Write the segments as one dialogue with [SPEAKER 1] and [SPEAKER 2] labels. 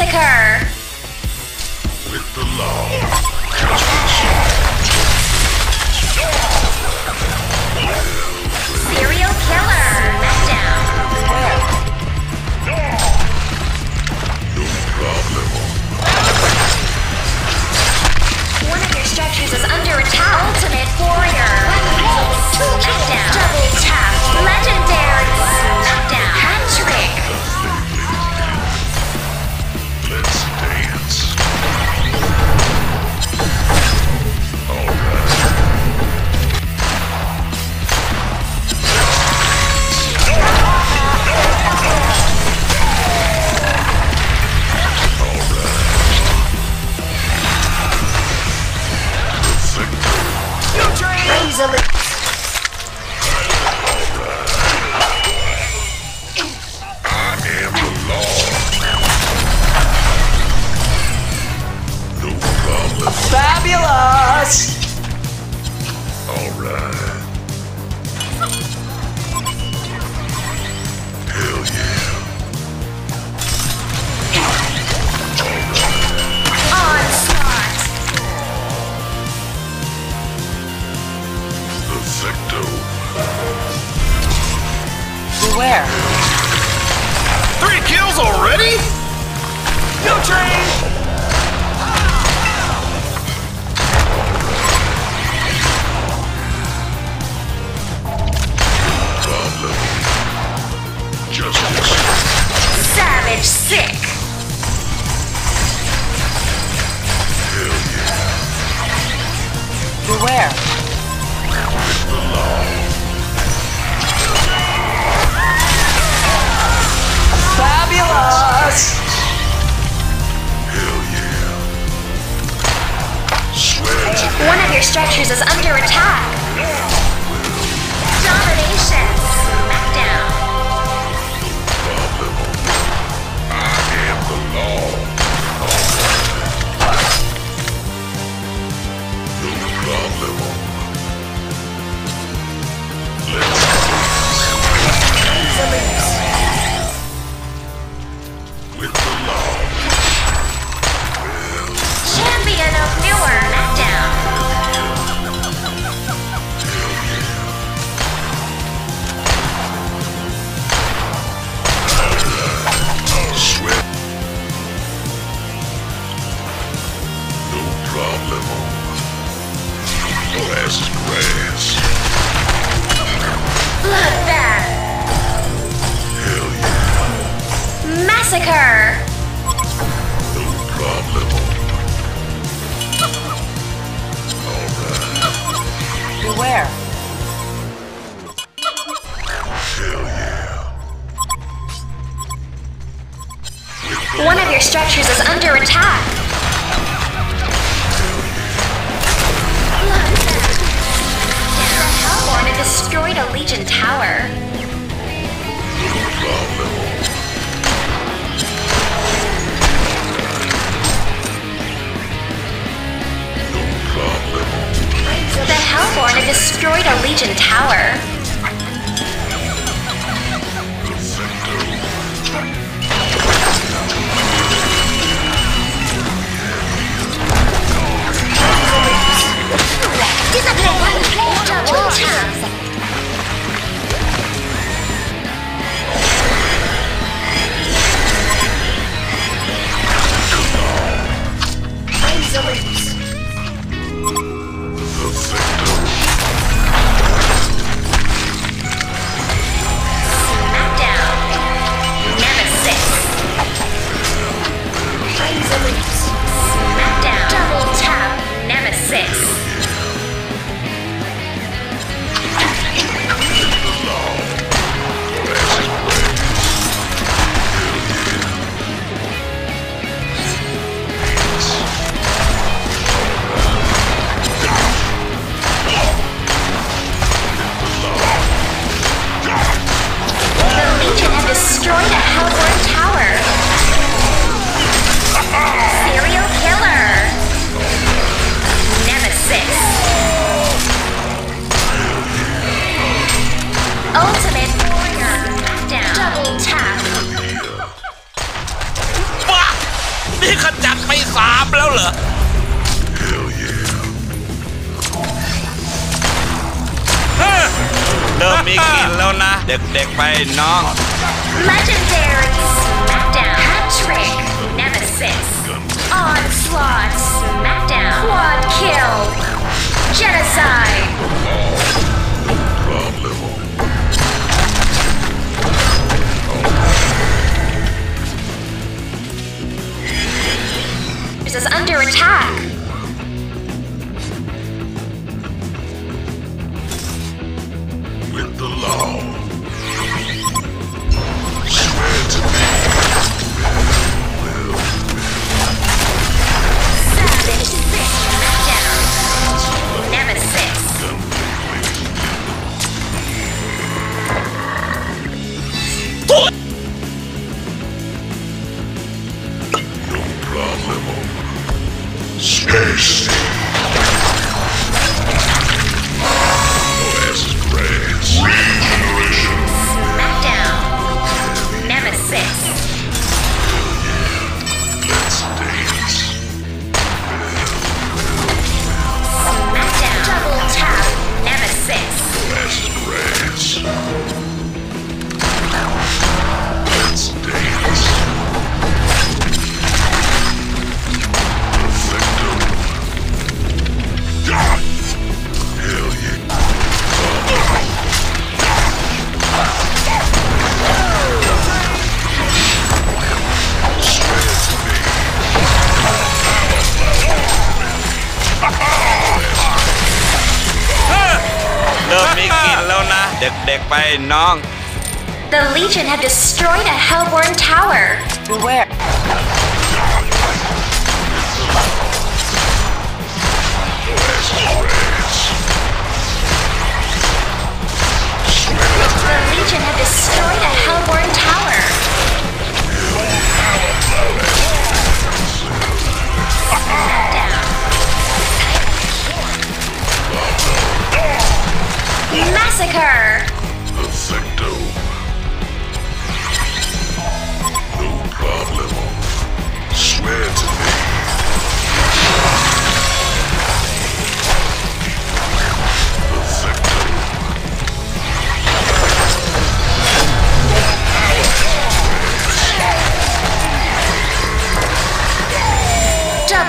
[SPEAKER 1] Massacre.
[SPEAKER 2] se
[SPEAKER 1] Massacre!
[SPEAKER 3] Beware.
[SPEAKER 2] Hell yeah.
[SPEAKER 1] One of your structures is under attack. destroyed a Legion tower.
[SPEAKER 2] the Legion
[SPEAKER 1] Tower. Hellborn Tower. Serial Killer. Nemesis. Ultimate
[SPEAKER 2] Warrior. Down.
[SPEAKER 1] Double tap.
[SPEAKER 2] บ้า
[SPEAKER 4] นี่ขจัดไปสามแล้วเหรอ เริ่มมีกลินแล้วนะ เด็กๆไปน้อง
[SPEAKER 1] Legendary Smackdown. Hat trick. Nemesis. Onslaught. Smackdown. Quad kill. Genocide.
[SPEAKER 2] Problemo.
[SPEAKER 1] This is under attack.
[SPEAKER 2] Space.
[SPEAKER 4] เด็กๆไปน้อง
[SPEAKER 1] The Legion have destroyed a Hellborn tower.
[SPEAKER 3] Beware.
[SPEAKER 1] The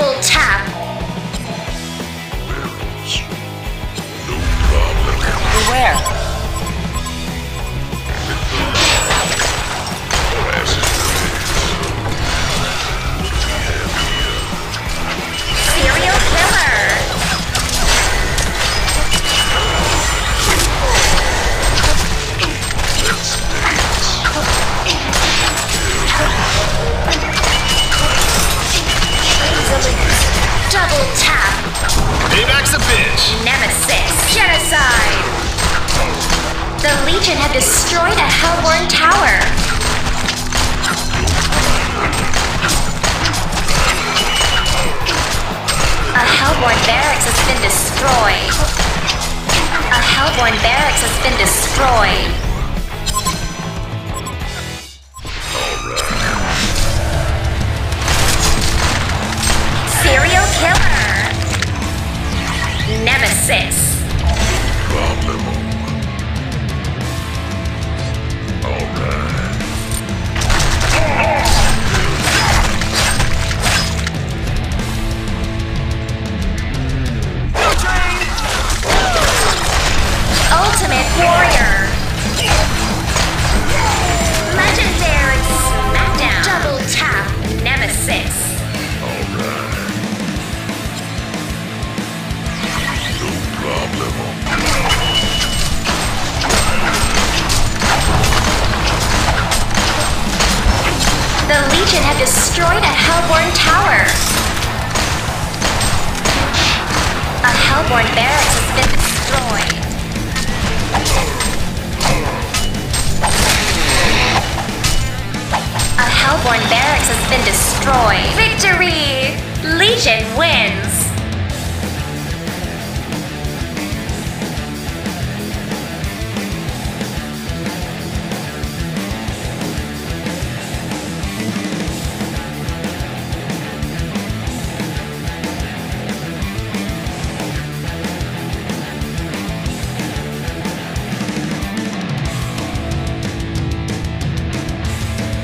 [SPEAKER 1] Double Legion have destroyed a Hellborn tower. A Hellborn barracks has been destroyed. A Hellborn barracks has been destroyed. Serial killer! Nemesis! Destroyed a Hellborn tower. A Hellborn barracks has been destroyed. A Hellborn barracks has been destroyed. Victory! Legion wins!